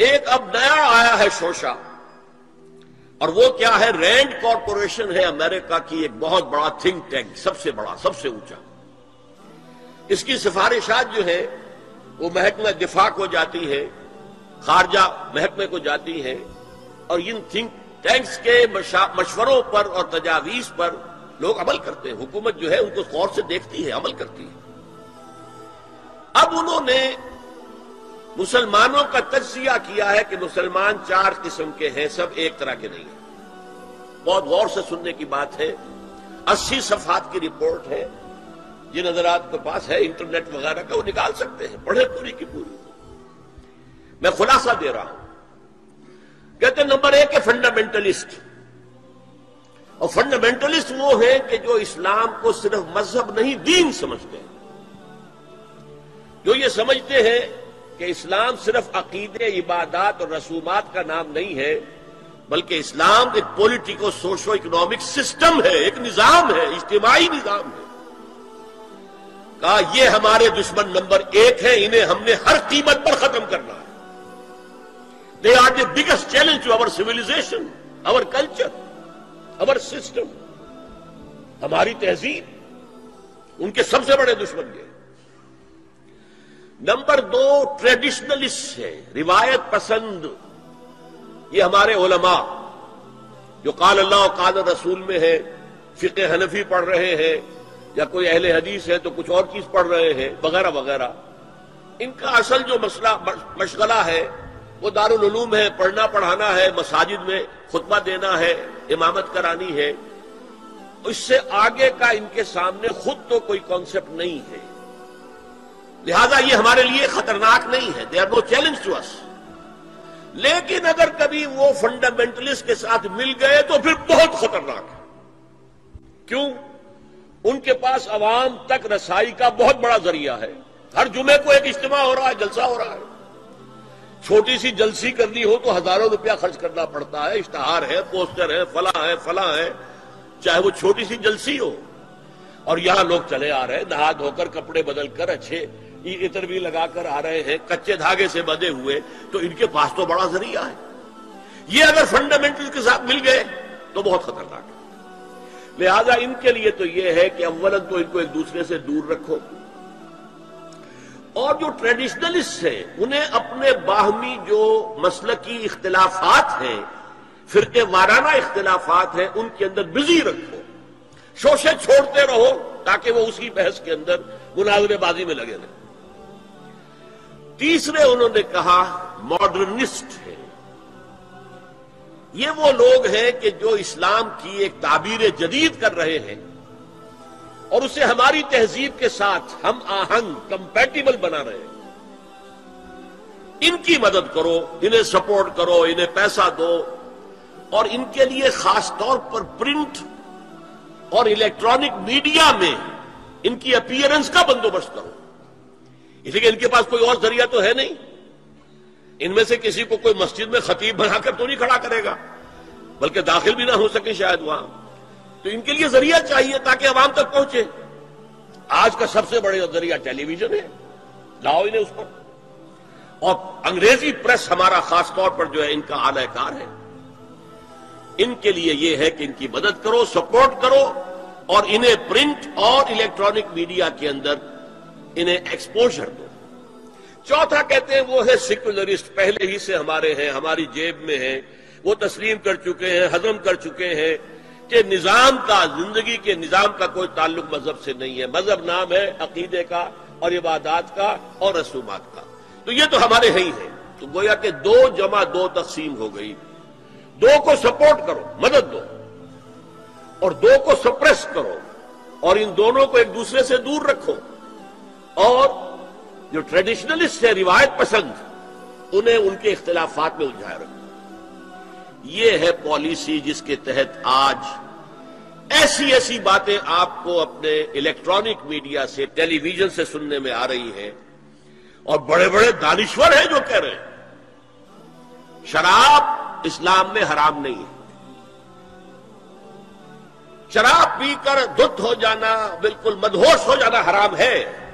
एक अब नया आया है शोशा। और वो क्या है? रैंड कॉरपोरेशन है अमेरिका की एक बहुत बड़ा थिंक टैंक, सबसे बड़ा, सबसे ऊँचा। इसकी सिफारिशात जो है, वो महकमे दिफा को जाती है, खारजा महकमे को जाती है, और इन थिंक टैंक्स के मशवरों पर और तजावीज पर लोग अमल करते हैं। हुकूमत जो है, उनको गौर से देखती है, अमल करती है। अब उन्होंने मुसलमानों का तजिया किया है कि मुसलमान चार किस्म के हैं, सब एक तरह के नहीं है। बहुत गौर से सुनने की बात है। अस्सी सफात की रिपोर्ट है। जिन नजरात के पास है, इंटरनेट वगैरह का, वो निकाल सकते हैं। पढ़े पूरी की पूरी। मैं खुलासा दे रहा हूँ। कहते नंबर एक है फंडामेंटलिस्ट। और फंडामेंटलिस्ट वो है कि जो इस्लाम को सिर्फ़ मज़हब नहीं, दीन समझते हैं। जो ये समझते हैं कि इस्लाम सिर्फ़ अकीदे, इबादत और रसूमात का नाम नहीं है, बल्कि इस्लाम एक पॉलिटिको सोशो इकोनॉमिक सिस्टम है, एक निज़ाम है इज्तिमाही निज़ाम है। कहा ये हमारे दुश्मन नंबर एक है, इन्हें हमने हर कीमत पर खत्म करना है। They are the biggest challenge to our civilisation our culture our system हमारी तहजीब, उनके सबसे बड़े दुश्मन ये। नंबर दो ट्रेडिशनलिस्ट है, रिवायत पसंद। ये हमारे ओलमा जो काल अल्लाह काल रसूल में है, फिक हनफी पढ़ रहे हैं, या कोई अहले हदीस है तो कुछ और चीज़ पढ़ रहे हैं, वगैरह वगैरह। इनका असल जो मसला मशगला है, वो दारुल है, पढ़ना, पढ़ाना है, मसाजिद में खुतबा देना है, इमामत करानी है। इससे आगे का इनके सामने खुद तो कोई कॉन्सेप्ट नहीं है। लिहाजा ये हमारे लिए खतरनाक नहीं है। They are no challenge to us लेकिन अगर कभी वो फंडामेंटलिस्ट के साथ मिल गए तो फिर बहुत खतरनाक है। क्यों? उनके पास अवाम तक रसाई का बहुत बड़ा ज़रिया है। हर जुमे को एक इज्तिमा हो रहा है, जलसा हो रहा है। छोटी सी जलसी करनी हो तो हज़ारों रुपया खर्च करना पड़ता है। इश्तहार है, पोस्टर है, फला है फला है। चाहे वो छोटी सी जलसी हो। और यहाँ लोग चले आ रहे हैं, नहा धोकर कपड़े बदलकर अच्छे इतर भी लगाकर आ रहे हैं, कच्चे धागे से बंधे हुए तो इनके पास तो बड़ा ज़रिया है। ये अगर फंडामेंटल के साथ मिल गए तो बहुत खतरनाक है। लिहाजा इनके लिए तो यह है कि अव्वलन तो इनको एक दूसरे से दूर रखो। और जो ट्रेडिशनलिस्ट हैं, उन्हें अपने बाहमी जो मसल की इख्तलाफात हैं फिर वाराना इख्तलाफात हैं, उनके अंदर बिज़ी रखो। शोशे छोड़ते रहो, ताकि वो उसी बहस के अंदर मुनाजरेबाजी में लगे रहे। तीसरे उन्होंने कहा, मॉडर्निस्ट है। ये वो लोग हैं कि जो इस्लाम की एक ताबीर जदीद कर रहे हैं और उसे हमारी तहजीब के साथ हम आहंग कंपेटिबल बना रहे हैं। इनकी मदद करो, इन्हें सपोर्ट करो, इन्हें पैसा दो और इनके लिए खास तौर पर प्रिंट और इलेक्ट्रॉनिक मीडिया में इनकी अपीयरेंस का बंदोबस्त करो। इसलिए इनके पास कोई और ज़रिया तो है नहीं। इनमें से किसी को कोई मस्जिद में खतीब बनाकर तो नहीं खड़ा करेगा, बल्कि दाखिल भी ना हो सके शायद वहाँ। तो इनके लिए ज़रिया चाहिए ताकि आवाम तक पहुँचे। आज का सबसे बड़े ज़रिया टेलीविज़न है। लाओ इन्हें उस पर। और अंग्रेज़ी प्रेस हमारा खास तौर पर जो है इनका आलाकार है। इनके लिए यह है कि इनकी मदद करो, सपोर्ट करो, और इन्हें प्रिंट और इलेक्ट्रॉनिक मीडिया के अंदर इन्हें एक्सपोजर दो। चौथा कहते हैं, वो है सिक्युलरिस्ट पहले ही से हमारे हैं, हमारी जेब में है। वो तस्लीम कर चुके हैं, हजम कर चुके हैं कि निज़ाम का, ज़िंदगी के निज़ाम का कोई ताल्लुक मज़हब से नहीं है। मज़हब नाम है अकीदे का और इबादात का और रसूमात का। तो ये तो हमारे ही है तो गोया के दो जमा, दो तकसीम हो गई। दो को सपोर्ट करो, मदद दो। और दो को सप्रेस करो। और इन दोनों को एक दूसरे से दूर रखो। और जो ट्रेडिशनलिस्ट है, रिवायत पसंद, उन्हें उनके इख्तलाफात में उलझाए रखो। ये है पॉलिसी जिसके तहत आज ऐसी ऐसी बातें आपको अपने इलेक्ट्रॉनिक मीडिया से टेलीविज़न से सुनने में आ रही हैं और बड़े बड़े दानिश्वर हैं जो कह रहे हैं, शराब इस्लाम में हराम नहीं है। शराब पीकर धुत हो जाना, बिल्कुल मदहोश हो जाना हराम है।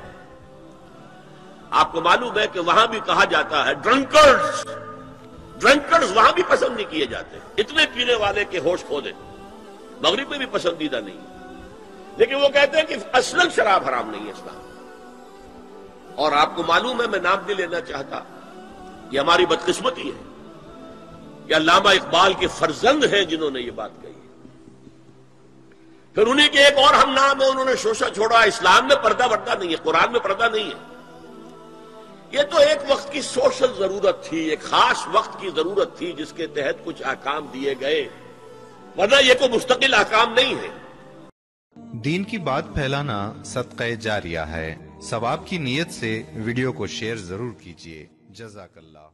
आपको मालूम है कि वहाँ भी कहा जाता है ड्रंकर्स ड्रंकर्स वहाँ भी पसंद नहीं किए जाते। इतने पीने वाले के होश खो दे मगरिब में भी पसंदीदा नहीं। लेकिन वो कहते हैं कि असलन शराब हराम नहीं है इस्लाम। और आपको मालूम है, मैं नाम नहीं लेना चाहता। ये हमारी बदकिस्मती है। कि अल्लामा इकबाल के फर्जंद हैं जिन्होंने ये बात कही फिर उन्हीं के एक और हम नाम है, उन्होंने शोषा छोड़ा। इस्लाम में पर्दा वर्दा नहीं है, कुरान में पर्दा नहीं है। ये तो एक वक्त की सोशल ज़रूरत थी, एक खास वक्त की ज़रूरत थी जिसके तहत कुछ अहकाम दिए गए। वरना ये कोई मुस्तकिल अहकाम नहीं है। दीन की बात फैलाना सदक़ जारिया है। सवाब की नीयत से वीडियो को शेयर ज़रूर कीजिए। जजाकल्ला